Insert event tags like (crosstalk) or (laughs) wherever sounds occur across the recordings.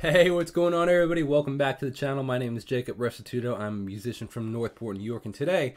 Hey, what's going on, everybody? Welcome back to the channel. My name is Jacob Restituto. I'm a musician from Northport, New York, and today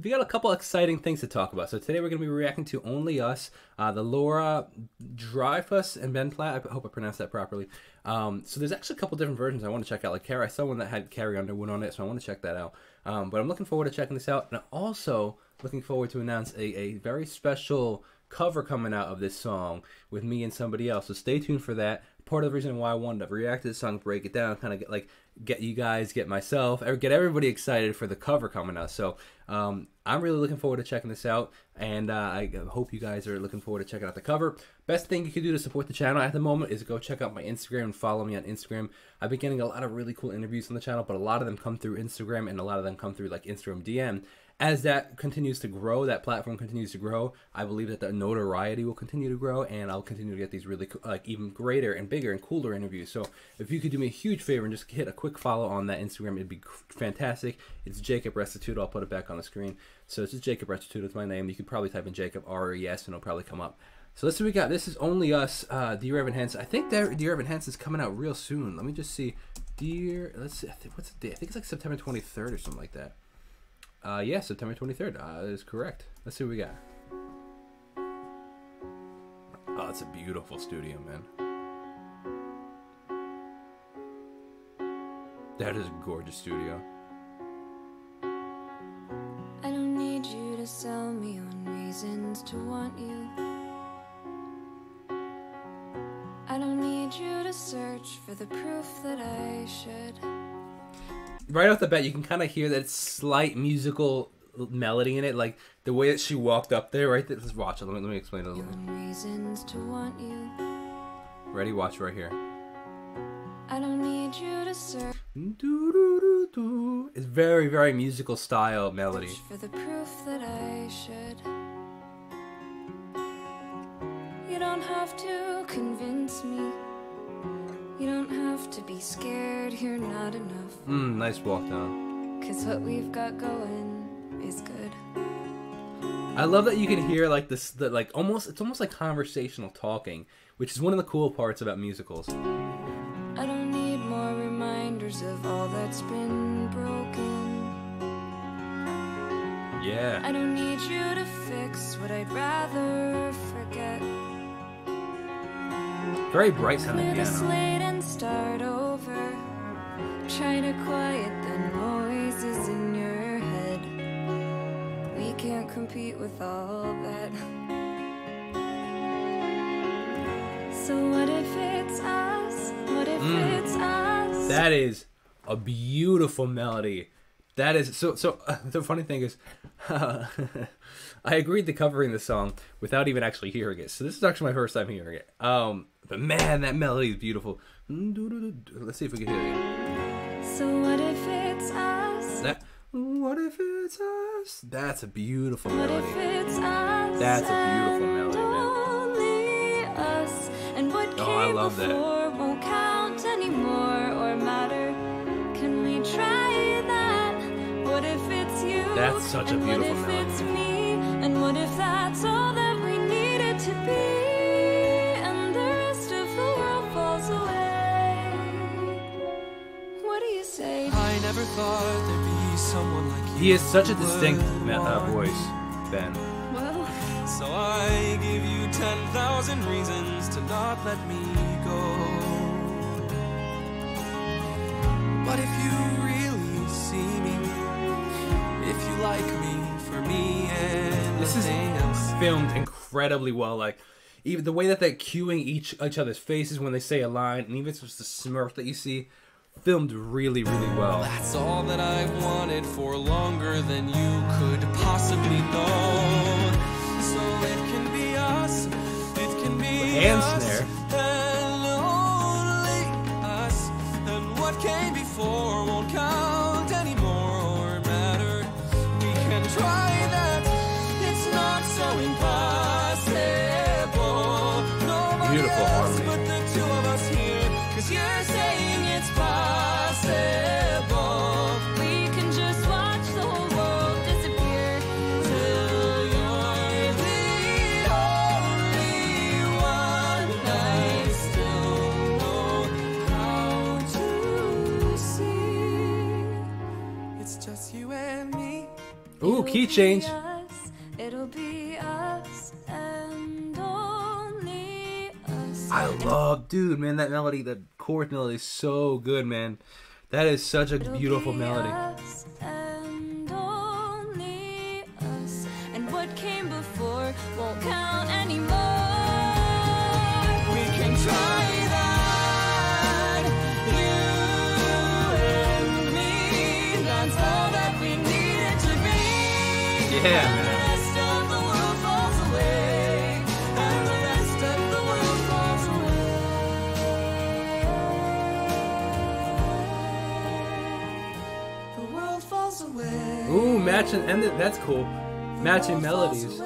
we got a couple exciting things to talk about. So today we're going to be reacting to Only Us, uh, the Laura Dreyfuss and Ben Platt. I hope I pronounced that properly. Um, so there's actually a couple different versions I want to check out. Like Carrie, I saw one that had Carrie Underwood on it, so I want to check that out. Um, but I'm looking forward to checking this out, and I'm also looking forward to announce a, a very special cover coming out of this song with me and somebody else. So stay tuned for that part of the reason why I wanted to react to the song, break it down, kind of get like get you guys, get myself, get everybody excited for the cover coming out. So um, I'm really looking forward to checking this out, and uh, I hope you guys are looking forward to checking out the cover. Best thing you can do to support the channel at the moment is go check out my Instagram and follow me on Instagram. I've been getting a lot of really cool interviews on the channel, but a lot of them come through Instagram, and a lot of them come through like Instagram DM as that continues to grow, that platform continues to grow, I believe that the notoriety will continue to grow, and I'll continue to get these really like even greater and bigger and cooler interviews. So if you could do me a huge favor and just hit a quick follow on that Instagram, it'd be fantastic. It's Jacob Restituto. I'll put it back on the screen. So it's just Jacob Restituto. It's my name. You could probably type in Jacob R E S, and it'll probably come up. So let's see what we got. This is Only Us, uh, Dear Evan Hansen. I think that Dear Evan Hansen is coming out real soon. Let me just see. Dear, let's see. What's the date? I think it's like September 23rd or something like that. Uh, yeah, September 23rd. Uh, that is correct. Let's see what we got. Oh, it's a beautiful studio, man. That is a gorgeous studio. I don't need you to sell me on reasons to want you. I don't need you to search for the proof that I should right off the bat, you can kind of hear that slight musical melody in it, like the way that she walked up there. Right, there. let's watch it. Let me, let me explain it a little bit. Reasons to want you. Ready? Watch right here. I don't need you to search. It's very, very musical style melody. For the proof that I should. You don't have to convince me. You don't have to be scared, you're not enough. Mmm, nice walk down. Cause what we've got going is good. I love that you can hear like this, the, like almost, it's almost like conversational talking, which is one of the cool parts about musicals. I don't need more reminders of all that's been broken. Yeah. I don't need you to fix what I'd rather forget. Very bright sounding piano. slate and start over. Try to quiet the noises in your head. We can't compete with all that. So what if it's us? What if mm. it's us? That is a beautiful melody. That is so. So uh, (laughs) the funny thing is, uh, (laughs) I agreed to covering the song without even actually hearing it. So this is actually my first time hearing it. Um, but man, that melody is beautiful. Let's see if we can hear it. So what if it's us? That what if it's us? That's a beautiful what melody. If it's us That's a beautiful melody, man. Us, and what oh, I love that. That's such a beautiful and what melody. if it's me? And what if that's all that we needed to be? never thought there'd be someone like you. He has such a distinct uh, voice, Ben. Well, so I give you 10,000 reasons to not let me go. But if you this is filmed incredibly well. Like even the way that they're cueing each each other's faces when they say a line, and even just the smirk that you see filmed really, really well. That's all that I've wanted for longer than you could possibly know. So it can be us, it can be hand snare. And only us, and what came before Ooh, key change. us, It'll be us and only us. I love, dude, man, that melody, that chord melody is so good, man. That is such a beautiful be melody. Falls away. Ooh, matching, and that's cool. Matching melodies,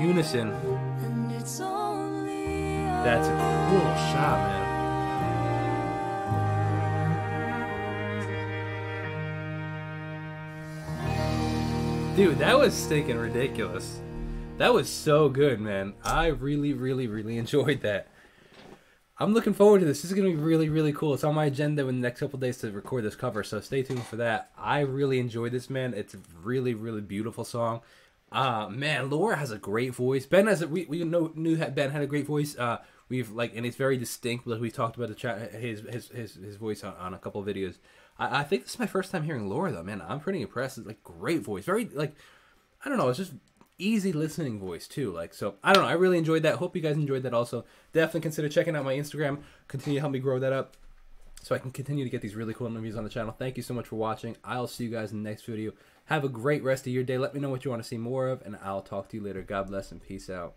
unison. That's a cool shot, man. Dude, that was stinking ridiculous. That was so good, man. I really, really, really (laughs) enjoyed that. I'm looking forward to this. This is gonna be really, really cool. It's on my agenda in the next couple days to record this cover, so stay tuned for that. I really enjoyed this, man. It's a really, really beautiful song. Uh man, Laura has a great voice. Ben has a we, we know knew Ben had a great voice. Uh we've like and it's very distinct, like we talked about the chat his his his, his voice on, on a couple videos. I, I think this is my first time hearing Laura though, man. I'm pretty impressed. It's like great voice. Very like I don't know, it's just easy listening voice too. Like so, I don't know. I really enjoyed that. Hope you guys enjoyed that also. Definitely consider checking out my Instagram. Continue to help me grow that up, so I can continue to get these really cool interviews on the channel. Thank you so much for watching. I'll see you guys in the next video. Have a great rest of your day. Let me know what you want to see more of, and I'll talk to you later. God bless and peace out.